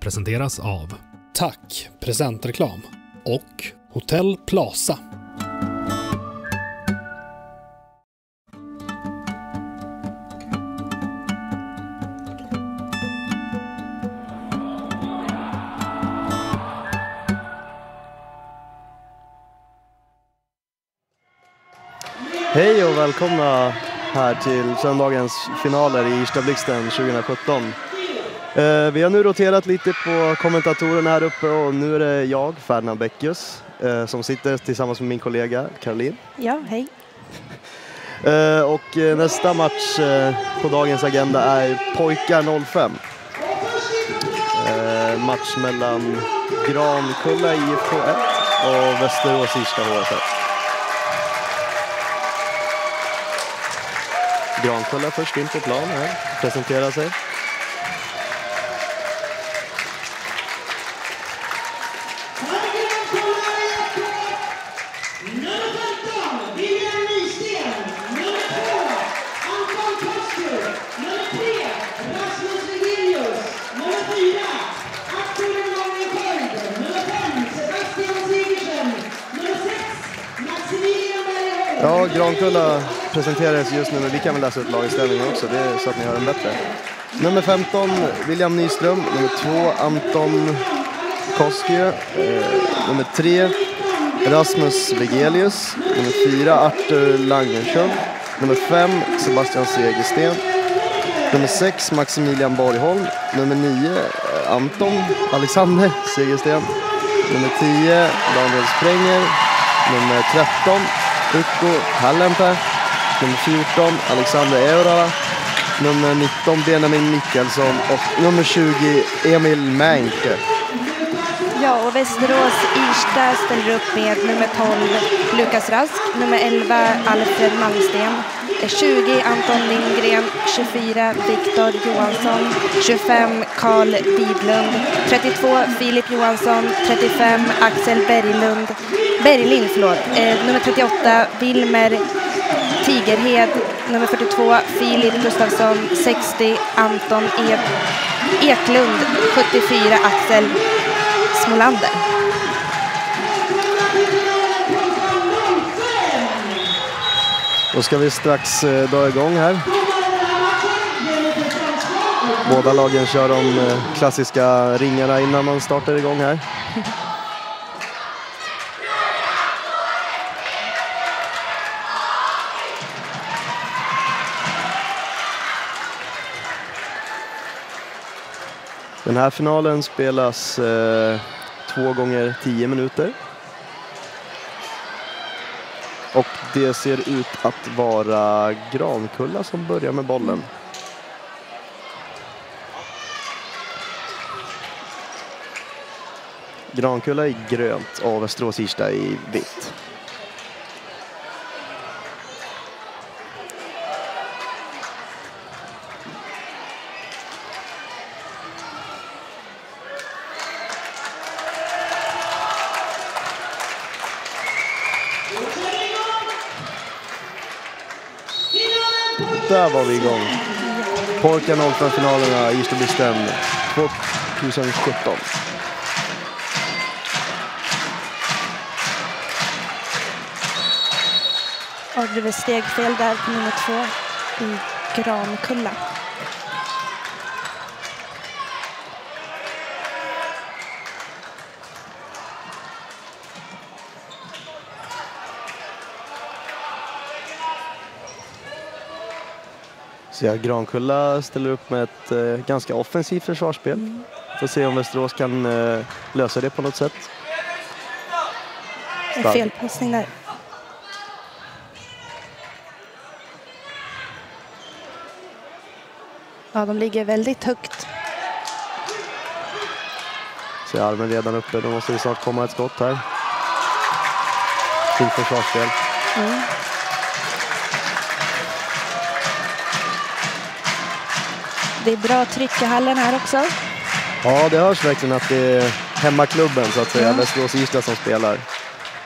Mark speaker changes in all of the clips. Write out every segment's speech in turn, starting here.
Speaker 1: presenteras av Tack Presentreklam och Hotell Plaza.
Speaker 2: Hej och välkomna här till söndagens finaler i Irsta Blixten 2017. Eh, vi har nu roterat lite på kommentatorerna här uppe och nu är det jag, Ferdinand Beckius, eh, som sitter tillsammans med min kollega Caroline.
Speaker 3: Ja, hej.
Speaker 2: Eh, och nästa match på dagens agenda är Pojkar 05. Eh, match mellan Grankulla IFK 1 och Västerås Irsta HF1. Grankulla först in på plan här, presenterar sig. Ja, Grankulla just nu, men vi kan väl läsa ut laginställningen också, det är så att ni hör den bättre. Nummer 15, William Nyström. Nummer 2, Anton Koskö. Eh, nummer 3, Rasmus Vegelius. Nummer 4, Arthur Langenskjöld. Nummer 5, Sebastian Segersten. Nummer 6, Maximilian Borgholm. Nummer 9, eh, Anton Alexander Segersten. Nummer 10, Daniel Spränger. Nummer 13, Ukko Hallenpää. Nummer 14, Alexander Eurala. Nummer 19, Benjamin Mikkelsson. Och nummer 20, Emil Mänke.
Speaker 3: Ja, och Västerås Irsta ställer upp med nummer 12 Lukas Rask, nummer 11 Alfred Malmsten, 20 Anton Lindgren, 24 Viktor Johansson, 25 Karl Widlund, 32 Filip Johansson, 35 Axel Berglund, Berglind, förlåt, eh, nummer 38 Wilmer Tigerhed, nummer 42 Filip Gustafsson, 60 Anton Ed Eklund, 74 Axel Smolander.
Speaker 2: Då ska vi strax eh, dra igång här. Båda lagen kör de eh, klassiska ringarna innan man startar igång här. Den här finalen spelas eh, två gånger tio minuter. Och det ser ut att vara Grankulla som börjar med bollen. Grankulla i grönt och Västerås Irsta i vitt. Där var vi igång. Pojkar 05-finalerna i Irsta-Blixten 2017.
Speaker 3: Och det blev stegfel där på nummer två i Grankulla.
Speaker 2: Så ja, Grankulla ställer upp med ett eh, ganska offensivt försvarsspel. Får se om Västerås kan eh, lösa det på något sätt.
Speaker 3: En felpassning där. Ja, de ligger väldigt högt.
Speaker 2: Så är armen redan uppe, då måste det snart komma ett skott här. Fint försvarsspel.
Speaker 3: Mm. Det är bra tryck i hallen här också.
Speaker 2: Ja, det hörs verkligen att det är hemmaklubben så att säga,
Speaker 3: Ja.
Speaker 2: Västerås Irsta som spelar.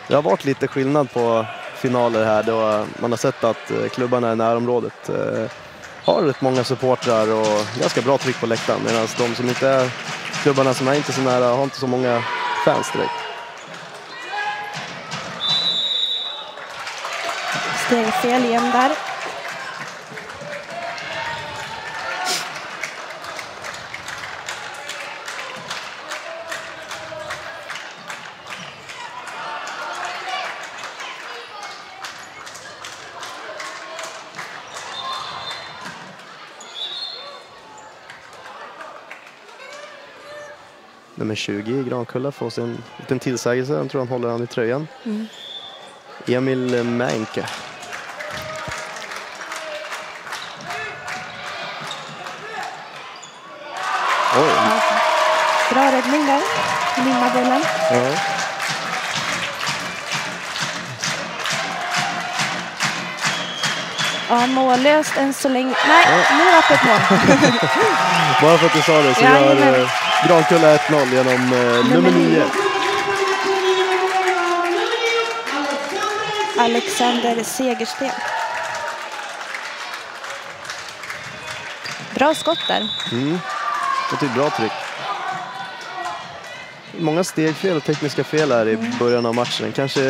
Speaker 2: Det har varit lite skillnad på finaler här då man har sett att eh, klubbarna i närområdet eh, har rätt många supportrar och ganska bra tryck på läktaren medan de som inte är klubbarna som är inte så nära har inte så många fans direkt.
Speaker 3: Stegfel igen där.
Speaker 2: Nummer 20 i Grankulla får sig en liten tillsägelse. Jag tror han håller han i tröjan.
Speaker 3: Mm.
Speaker 2: Emil Mänke. Oj,
Speaker 3: Ja. Bra räddning där. Limma bollen.
Speaker 2: ja.
Speaker 3: Ja, mållöst än så länge. Nej, nu var det ett mål.
Speaker 2: Bara för att du sa det så
Speaker 3: Jajamän.
Speaker 2: gör Grankulla 1-0 genom eh, nummer 9.
Speaker 3: Alexander Segersten. Bra skott där.
Speaker 2: Mm. Det är ett bra tryck. Många stegfel och tekniska fel här i början av matchen. Kanske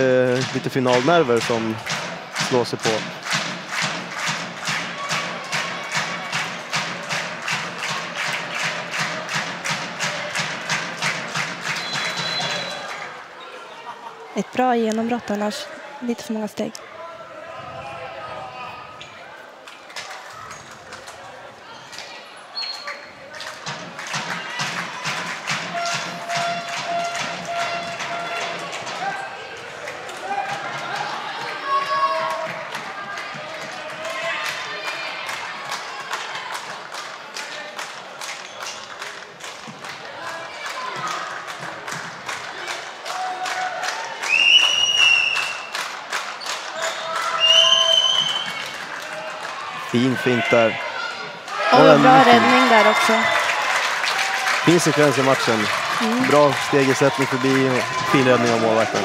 Speaker 2: lite finalnerver som slår sig på.
Speaker 3: Bra genombrott annars. Lite för många steg.
Speaker 2: Fin fint där.
Speaker 3: Och
Speaker 2: Ja,
Speaker 3: bra räddning där också.
Speaker 2: Fin sekvens i matchen. Bra stegersättning förbi och fin räddning av målvakten.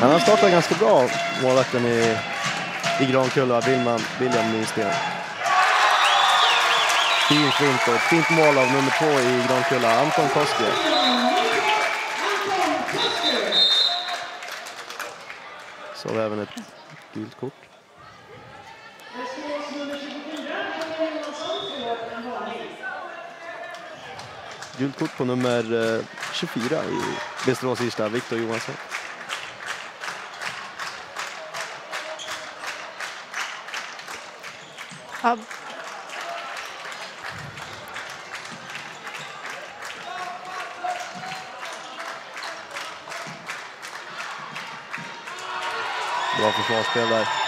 Speaker 2: Han har startat ganska bra, målvakten i, i Grankulla, Wilman, William Nysten. Fin fint och ett fint mål av nummer två i Grankulla, Anton Koski. Så har vi även ett gult kort. Gult kort på nummer eh, 24 i Västerås Irsta, Viktor Johansson.
Speaker 3: Ja,
Speaker 2: Bra försvarsspel där.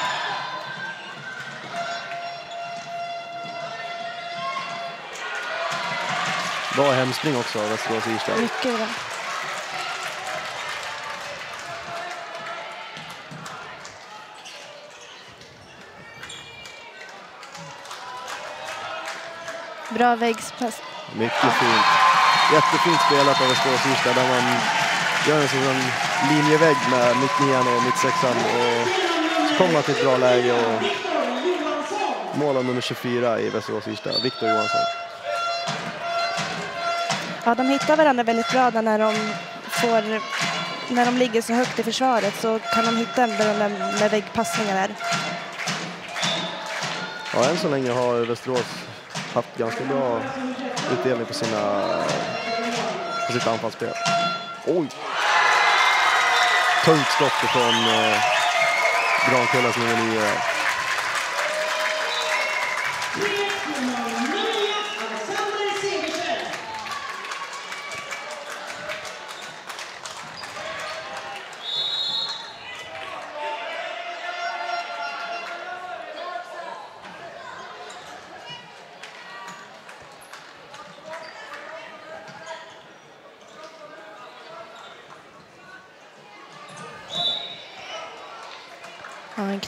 Speaker 2: Bra hemspring också av Västerås Irsta.
Speaker 3: mycket bra. Bra väggspass.
Speaker 2: Mycket fint. Jättefint spelat av Västerås Irsta där man gör en sån linjevägg med mittnian och mittsexan och så kommer man till ett bra läge och mål av nummer 24 i Västerås Irsta, Viktor Johansson.
Speaker 3: Ja, de hittar varandra väldigt bra där när de får när de ligger så högt i försvaret så kan de hitta varandra med väggpassningar där.
Speaker 2: Ja, än så länge har Västerås haft ganska bra utdelning på, sina, på sitt anfallsspel. Oj! Tungt skott från eh, Grankullas är nio.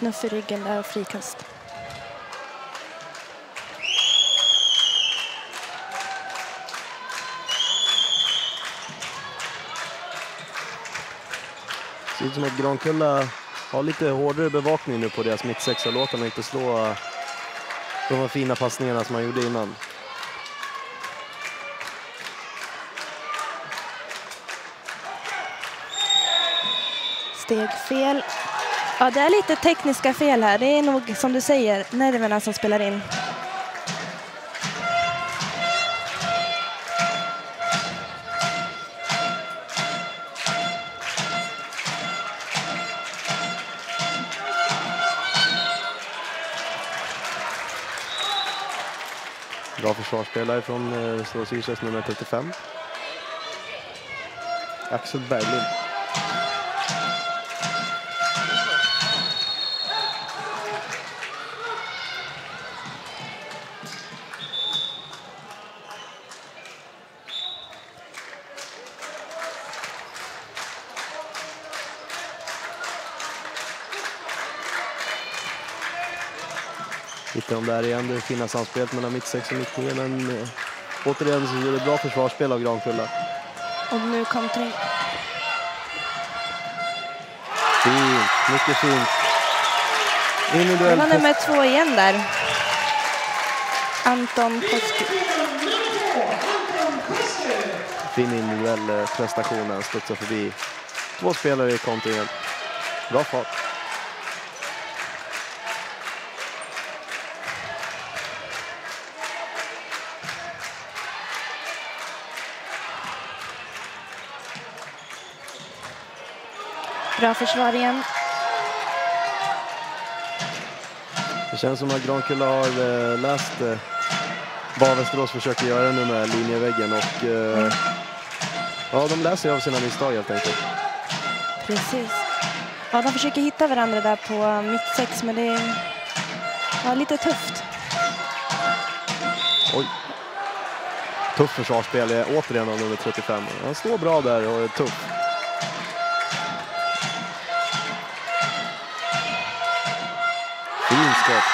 Speaker 3: knuff i ryggen där och frikast.
Speaker 2: Det ser ut som att Grankulla har lite hårdare bevakning nu på deras mittsexa. Låt dem inte slå de fina passningarna som man gjorde innan.
Speaker 3: Steg fel. Ja, det är lite tekniska fel här. Det är nog som du säger, nerverna som spelar in.
Speaker 2: Bra försvarsspelare från eh, Västerås nummer 35. Axel Berglund. Hittar de där igen, det fina samspelet mellan mittsex och mittnio men eh, återigen så är det bra försvarsspel av Grankulla.
Speaker 3: Och nu kontring.
Speaker 2: Fint, mycket fint.
Speaker 3: Det
Speaker 2: Individuell
Speaker 3: var
Speaker 2: prest-
Speaker 3: nummer två igen där. Anton Koski.
Speaker 2: fin individuell eh, prestation han studsar förbi två spelare i kontringen. Bra fart.
Speaker 3: Bra försvar igen.
Speaker 2: Det känns som att Grankulla har eh, läst eh, vad Västerås försöker göra nu med linjeväggen och eh, ja, de läser av sina misstag helt enkelt.
Speaker 3: Precis. Ja, de försöker hitta varandra där på mittsex, men det är ja, lite tufft.
Speaker 2: Oj. Tuff försvarsspel återigen av nummer 35. Han står bra där och är tuff. Fin skott.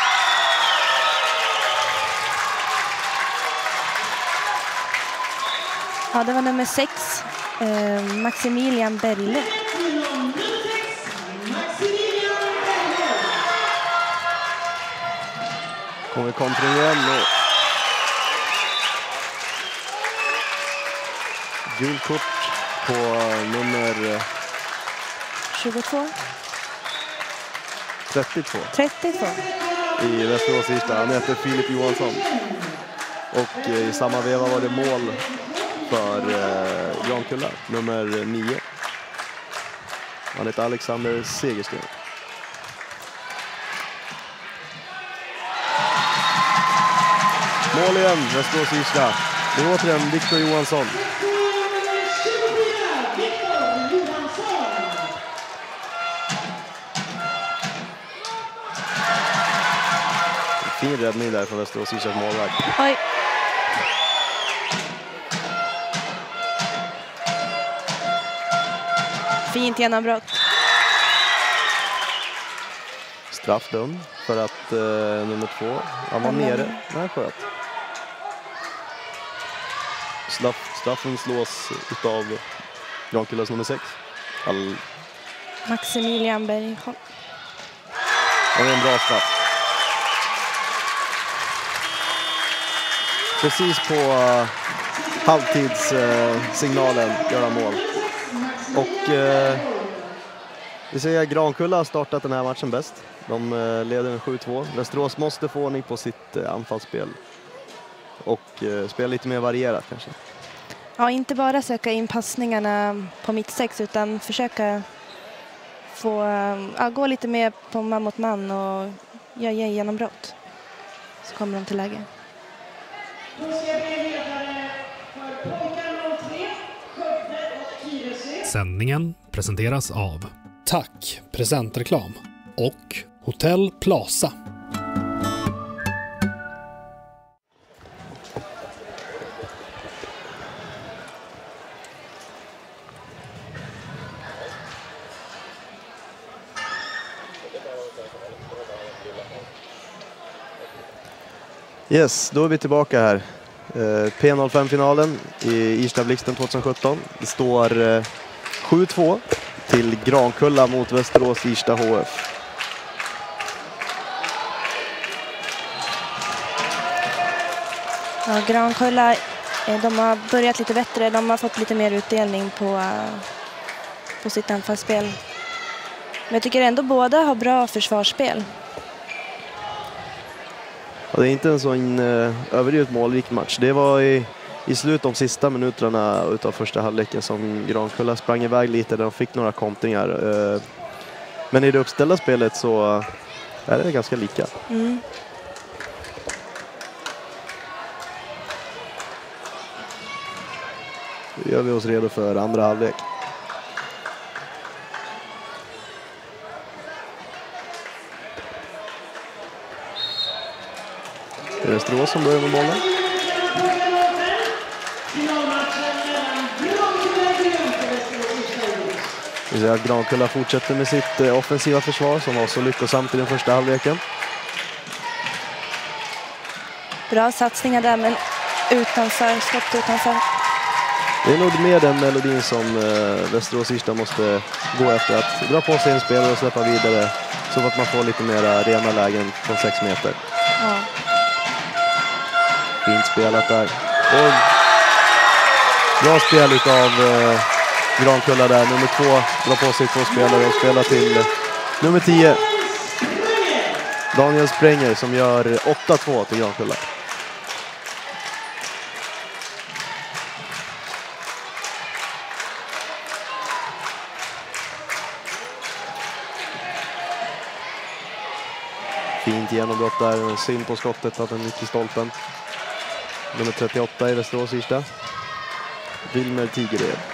Speaker 3: Ja, det var nummer sex, eh, Maximilian Berle.
Speaker 2: Kommer kontring igen och... Gult kort på nummer eh,
Speaker 3: 22,
Speaker 2: 32
Speaker 3: 32.
Speaker 2: i Västerås Irsta. Han heter Filip Johansson. Och eh, i samma veva var det mål för eh, Grankulla, nummer 9. Han heter Alexander Segersten. Mål igen, Västerås Irsta. Det är återigen Viktor Johansson. Fin räddning där från Västerås Irsas målvakt.
Speaker 3: Oj. Fint genombrott.
Speaker 2: Straff dömd för att eh, nummer två, han var nere. när han sköt. Straff, straffen slås utav Grankullas nummer sex. All,
Speaker 3: Maximilian Bergholm.
Speaker 2: det är en bra straff. Precis på uh, halvtidssignalen uh, göra gör han mål. Och uh, vi ser att Grankulla har startat den här matchen bäst. De uh, leder med 7-2. Västerås måste få ordning på sitt uh, anfallsspel och uh, spela lite mer varierat kanske.
Speaker 3: Ja, inte bara söka in passningarna på mittsex utan försöka få, ja, gå lite mer på man mot man och göra genombrott. Så kommer de till läge.
Speaker 1: Sändningen presenteras av Tack Presentreklam och Hotell Plaza.
Speaker 2: Yes, då är vi tillbaka här. Eh, P05-finalen i Irsta Blixten 2017. Det står eh, 7-2 till Grankulla mot Västerås Irsta HF.
Speaker 3: Ja, Grankulla, eh, de har börjat lite bättre. De har fått lite mer utdelning på, på sitt anfallsspel. Men jag tycker ändå båda har bra försvarsspel.
Speaker 2: Det är inte en sån uh, överdrivet målrik match. Det var i, i slutet de sista minuterna utav första halvleken som Grankulla sprang iväg lite där de fick några kontringar. Uh, men i det uppställda spelet så är det ganska lika.
Speaker 3: Mm.
Speaker 2: Nu gör vi oss redo för andra halvlek. Västerås som börjar med bollen. Vi ser att Grankulla fortsätter med sitt eh, offensiva försvar som var så lyckosamt i den första halvleken.
Speaker 3: Bra satsningar där, men utanför, skott utanför.
Speaker 2: Det är nog mer den melodin som eh, Västerås Irsta måste gå efter. Att dra på sig en spelare och släppa vidare så att man får lite mer rena lägen från sex meter.
Speaker 3: Ja.
Speaker 2: Fint spelat där. Och bra spel utav eh, Grankulla där. Nummer två drar på sig två spelare och spelar till eh, nummer tio. Daniel Sprenger som gör 8-2 till Grankulla. Fint genombrott där. Synd på skottet att den gick i stolpen. Nummer 38 i Västerås Irsta. Wilmer Tigered.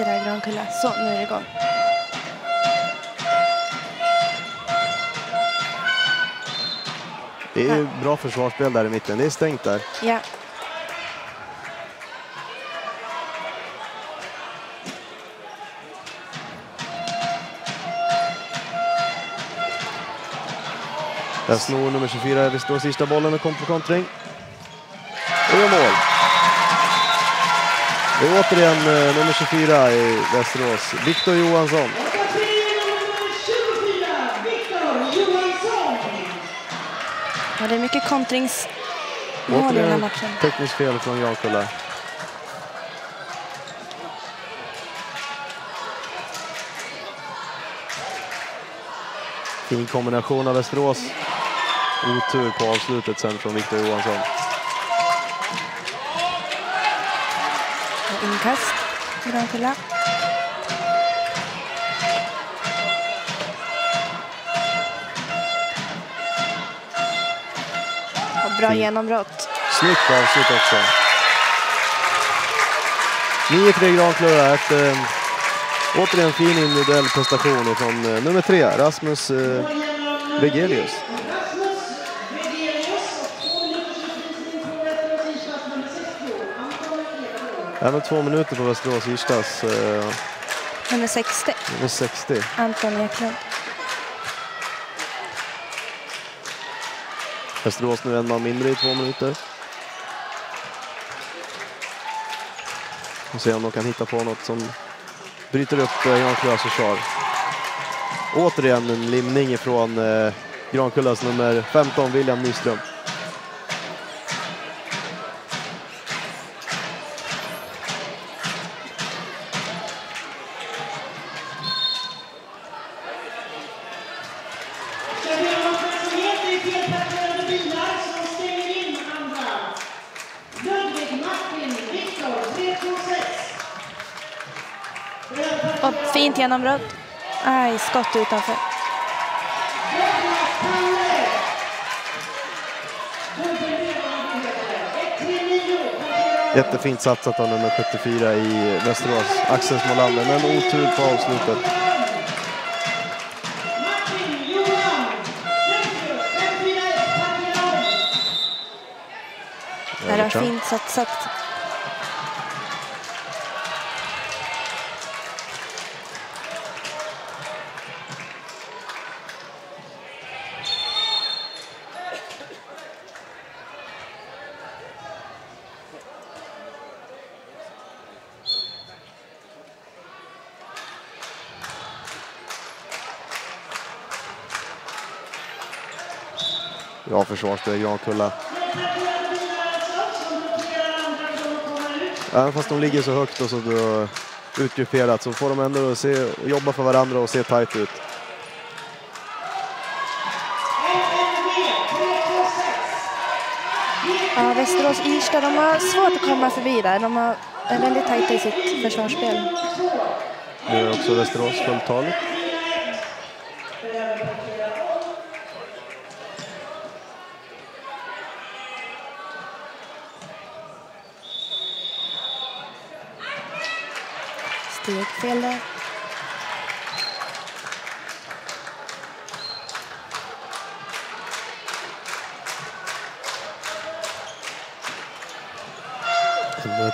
Speaker 3: Meter där, Grankulla. Så, nu är det igång.
Speaker 2: Det är ju bra försvarsspel där i mitten. Det är stängt där.
Speaker 3: Ja.
Speaker 2: Där snor nummer 24 Västerås sista bollen och kom på kontring. Och gör mål. Är återigen eh, nummer 24 i Västerås, Viktor Johansson.
Speaker 3: ja, det är mycket kontringsmål i den här matchen.
Speaker 2: tekniskt fel från Grankulla. Fin kombination av Västerås. Otur på avslutet sen från Viktor Johansson.
Speaker 3: Inkast, Grankulla. Och bra genombrott.
Speaker 2: Snyggt avslut också. 9-3 Grankulla. Ett, eh, återigen fin individuell prestation från eh, nummer tre, Rasmus eh, Vegelius. Även två minuter på Västerås Irstas eh,
Speaker 3: Nummer 60,
Speaker 2: nummer 60.
Speaker 3: Anton Eklund.
Speaker 2: Västerås nu en man mindre i två minuter. Och se om de kan hitta på något som bryter upp eh, Grankullas försvar. Återigen en limning ifrån eh, Grankullas nummer 15, William Nyström.
Speaker 3: Fint genombrott. Aj, skott utanför.
Speaker 2: Jättefint satsat av nummer 74 i Västerås, Axel Smålander, men otur på avslutet.
Speaker 3: Där var fint satsat.
Speaker 2: Bra försvarsspel Grankulla. Även fast de ligger så högt och så utgrupperat så får de ändå se, jobba för varandra och se tajt ut.
Speaker 3: Ja, Västerås-Irsta, de har svårt att komma förbi där. De har, är väldigt tajta i sitt försvarsspel.
Speaker 2: Nu är också Västerås fulltal.
Speaker 3: Stegfel där.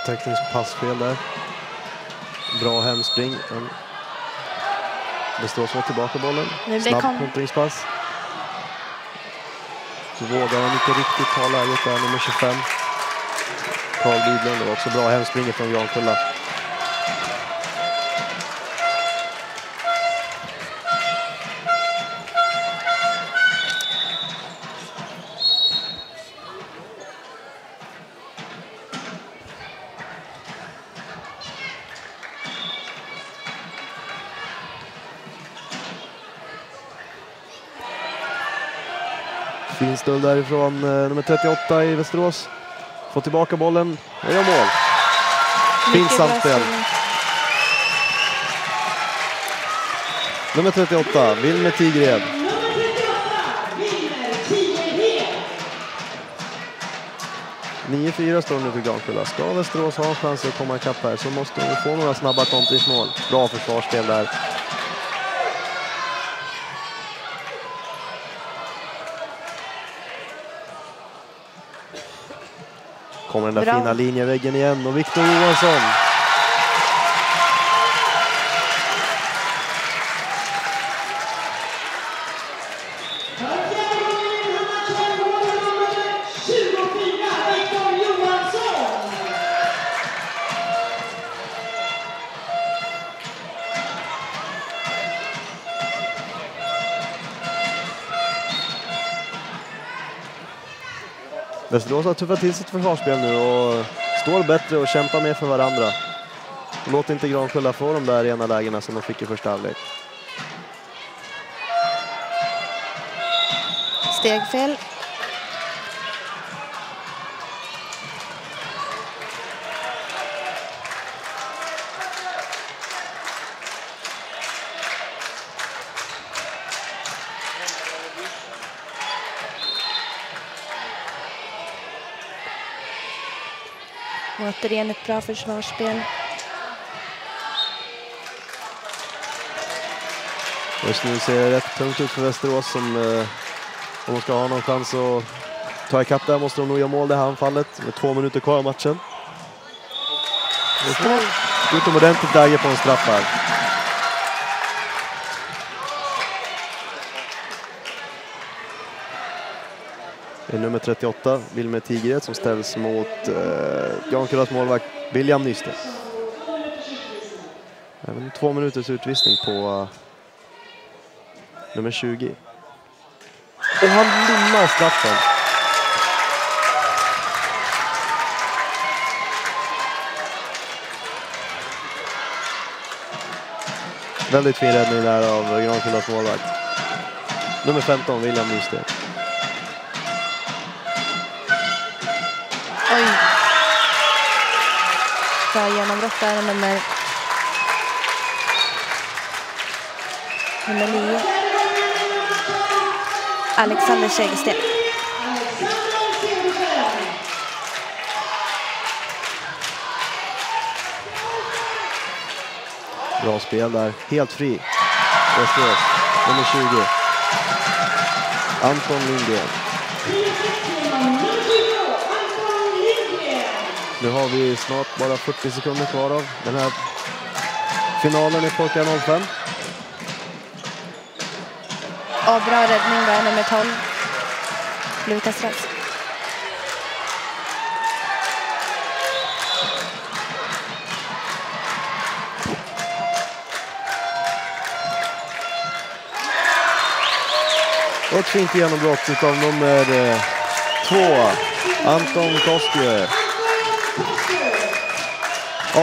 Speaker 2: Tekniskt passfel där. Bra hemspring. Västerås får tillbaka bollen. Snabb
Speaker 3: kom-
Speaker 2: kontringspass. Så vågar han inte riktigt ta läget där, nummer 25. Carl Lidlund. Det var också bra hemspring från Grankulla. Fin stöld därifrån eh, nummer 38 i Västerås. Får tillbaka bollen och gör mål. Fint samspel. Nummer 38, Wilmer Tigred. Nio 4 står nu för Grankulla. Ska Västerås ha en chans att komma ikapp här så måste de få några snabba kontringsmål. Bra försvarsspel där. Kommer den där
Speaker 3: Bra.
Speaker 2: fina linjeväggen igen och Viktor Johansson. Västerås har tuffat till sitt försvarsspel nu och står bättre och kämpar mer för varandra. Och låt inte Grankulla få de där ena lägena som de fick i första halvlek.
Speaker 3: Stegfel. Återigen ett bra försvarsspel.
Speaker 2: Just nu ser det rätt tungt ut för Västerås som eh, om de ska ha någon chans att ta ikapp där måste de nog göra mål det här anfallet med två minuter kvar av matchen. Utomordentligt läge på en straff här. Nummer 38, Wilmer Tigret, som ställs mot eh, Grankullas målvakt William Nyström. Även två minuters utvisning på uh, nummer 20. Och han limmar straffen. Väldigt fin räddning där av Grankullas målvakt. Nummer 15, William Nysten.
Speaker 3: Oj. Bra genombrott där, nummer... Nummer nio. Alexander Segersten.
Speaker 2: Bra spel där. Helt fri. Västerås. Nummer 20. Anton Lindgren. Nu har vi snart bara 40 sekunder kvar av den här finalen i Folka 05.
Speaker 3: Och bra räddning där, nummer 12. Lukas Rask.
Speaker 2: Och ett fint genombrott utav nummer eh, två, Anton Koskinen.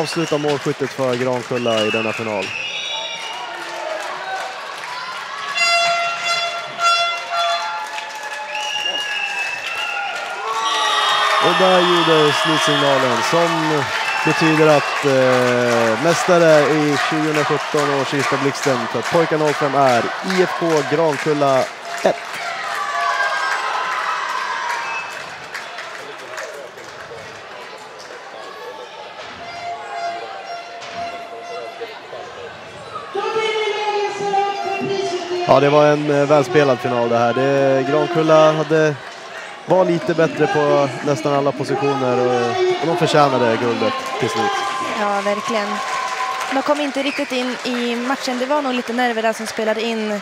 Speaker 2: Avslutar målskyttet för Grankulla i denna final. Och där ljuder slutsignalen som betyder att eh, mästare i 2017 års sista Blixten för pojkar 05 är IFK Grankulla Ja, det var en eh, välspelad final det här. Det, Grankulla hade, var lite bättre på nästan alla positioner och, och de förtjänade guldet till slut.
Speaker 3: Ja, verkligen. De kom inte riktigt in i matchen. Det var nog lite nerver där som spelade in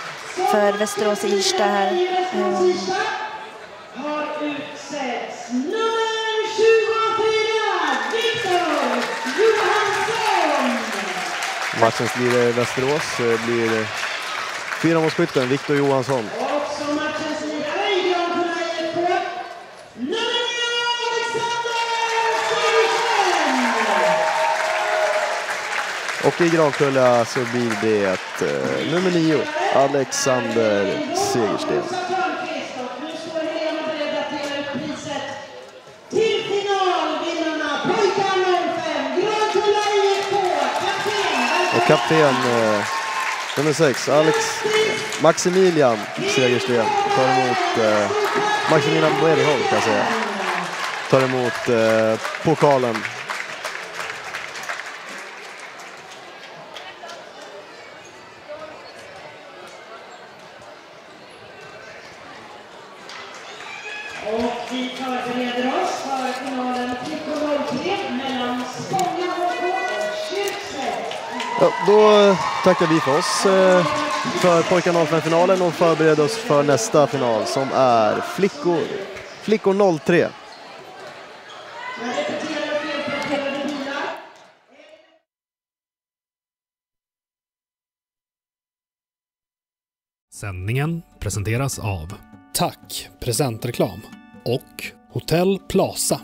Speaker 3: för Västerås Irsta här. Ehm,
Speaker 4: har utsetts nummer 24, Viktor Johansson.
Speaker 2: Matchens lirare i Västerås eh, blir fyramålsskytten Viktor Johansson.
Speaker 4: Och i Grankulla
Speaker 2: så blir det eh, nummer nio, Alexander Segersten. Och kapten eh, nummer sex, Alex Maximilian Segersten tar emot eh, Maximilian Bergholm kan jag säga. Tar emot eh, pokalen.
Speaker 4: Och vi förbereder oss för finalen flickor 03 mellan Spånga HK och Kyrkslätt.
Speaker 2: Ja, då tackar vi för oss eh, för pojkar 05-finalen och förbereder oss för nästa final som är flickor, flickor 03.
Speaker 4: Jag repeterar felparkerade bilar.
Speaker 1: Sändningen presenteras av Tack Presentreklam och Hotell Plaza